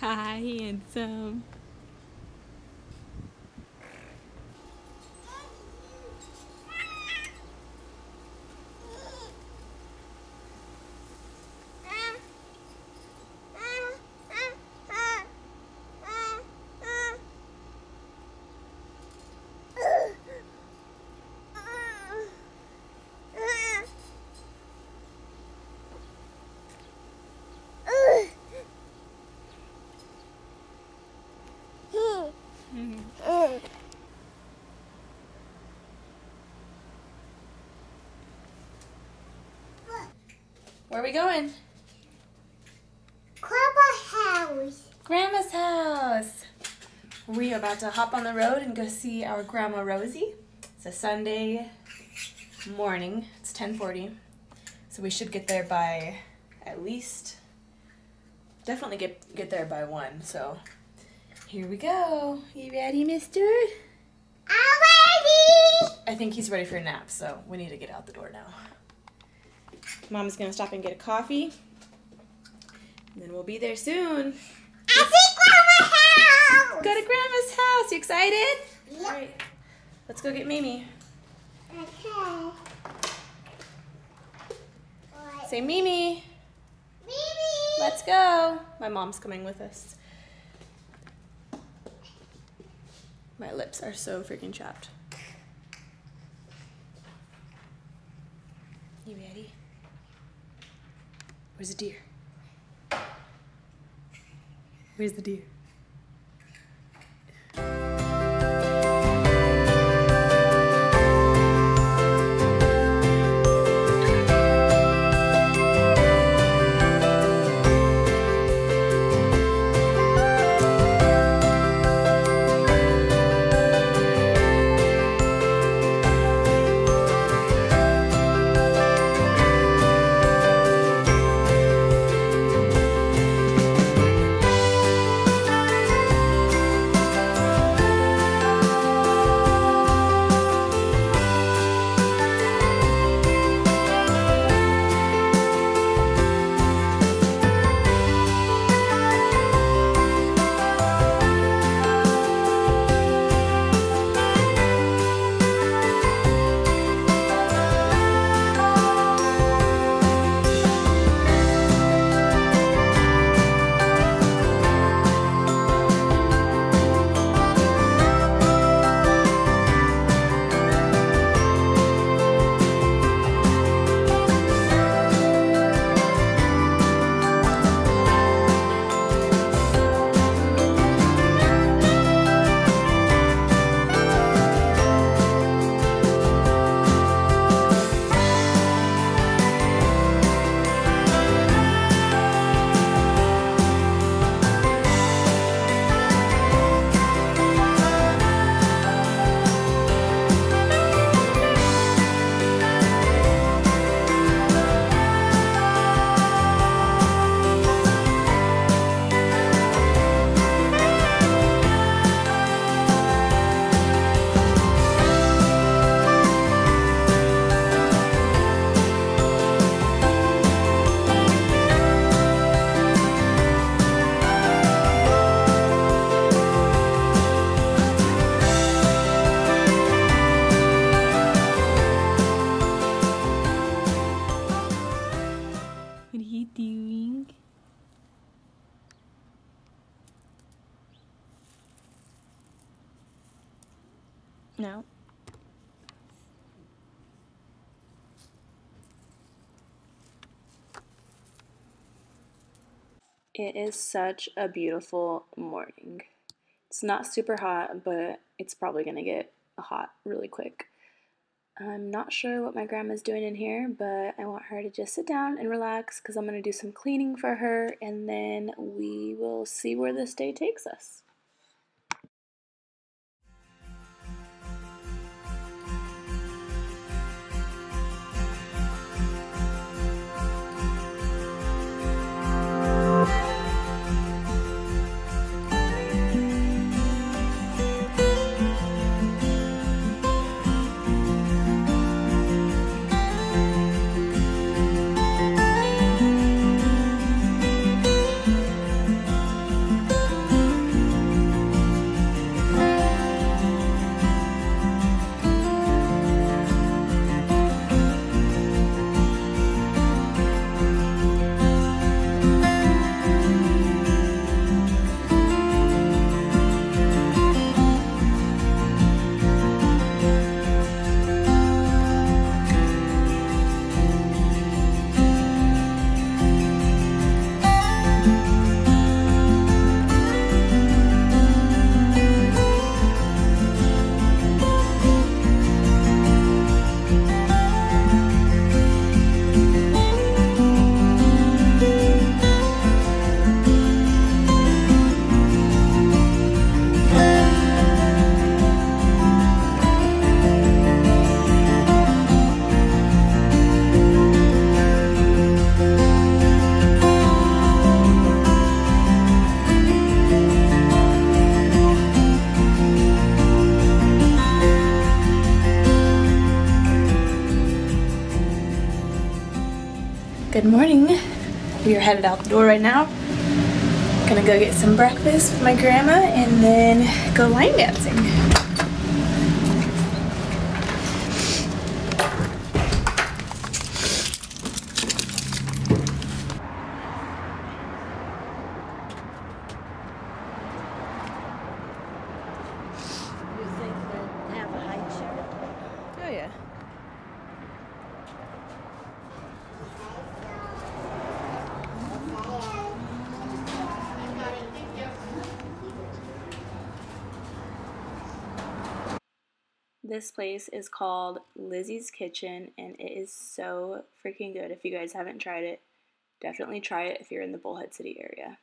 Hi, handsome. Where are we going? Grandma's house. Grandma's house. We are about to hop on the road and go see our grandma Rosie. It's a Sunday morning. It's 10:40. So we should get there by at least definitely get get there by 1. So here we go. You ready, mister? I'm ready. I think he's ready for a nap, so we need to get out the door now. Mom's gonna stop and get a coffee. And then we'll be there soon. I see Grandma's house. Go to Grandma's house. You excited? Yep. All right. Let's go get Mimi. Okay. Say Mimi. Mimi. Let's go. My mom's coming with us. My lips are so freaking chapped. You ready? Where's the deer? Where's the deer? No. It is such a beautiful morning. It's not super hot, but it's probably gonna get hot really quick. I'm not sure what my grandma's doing in here, but I want her to just sit down and relax because I'm going to do some cleaning for her and then we will see where this day takes us. Good morning. We are headed out the door right now. Gonna go get some breakfast with my grandma and then go line dancing. You think that have a high chair? Oh yeah. This place is called Lizzie's Kitchen and it is so freaking good. If you guys haven't tried it, definitely try it if you're in the Bullhead City area.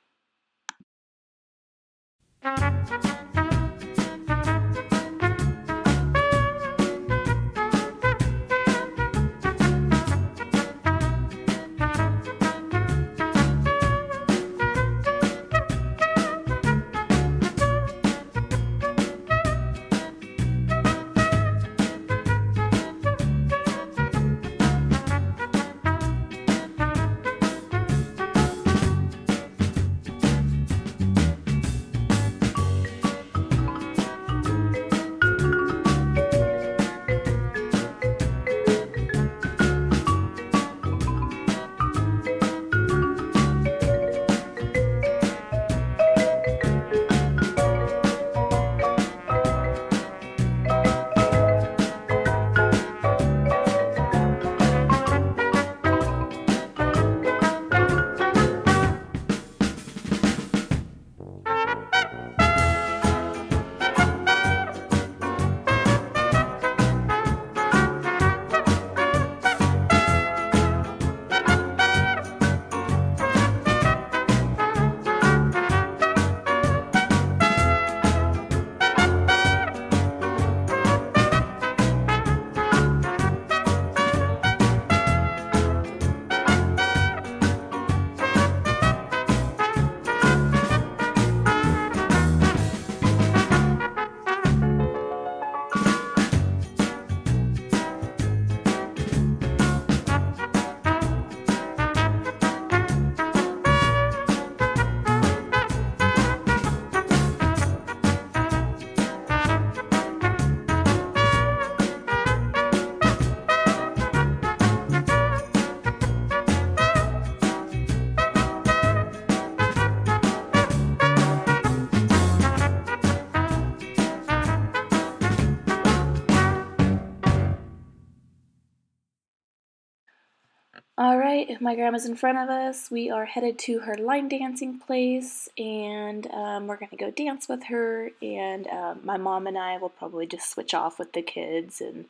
All right, if my grandma's in front of us, we are headed to her line dancing place, and um, we're gonna go dance with her. And um, my mom and I will probably just switch off with the kids and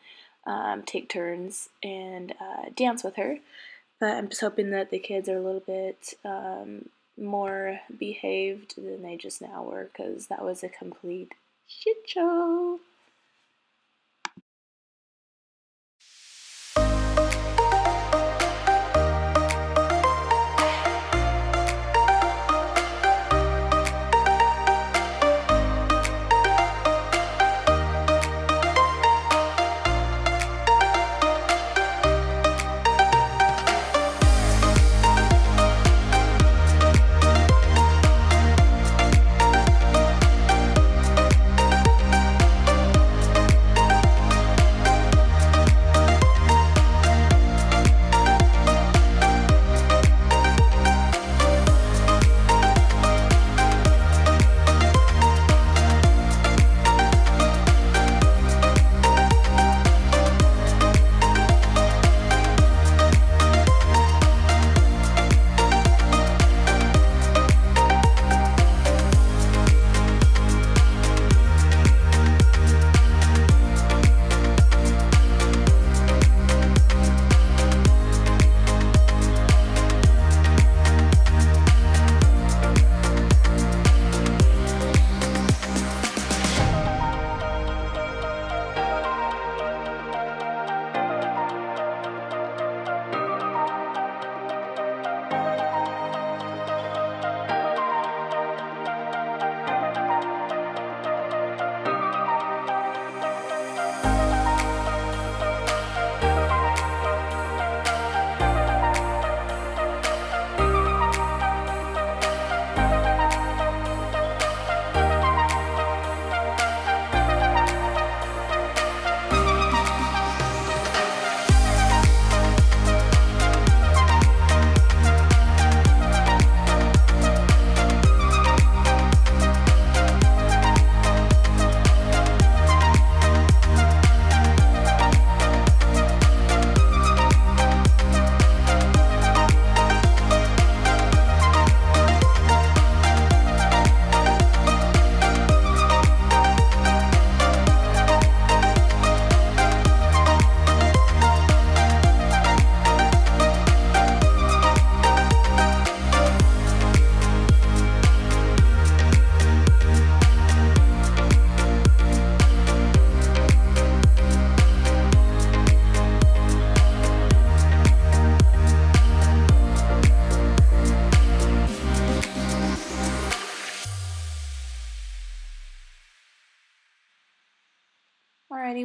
um, take turns and uh, dance with her. But I'm just hoping that the kids are a little bit um, more behaved than they just now were, because that was a complete shit show.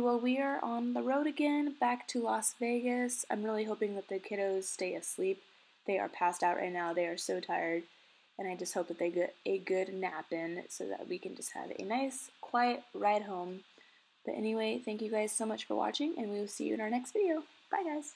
Well, we are on the road again, back to Las Vegas. I'm really hoping that the kiddos stay asleep. They are passed out right now. They are so tired. And I just hope that they get a good nap in so that we can just have a nice, quiet ride home. But anyway, thank you guys so much for watching, and we will see you in our next video. Bye, guys.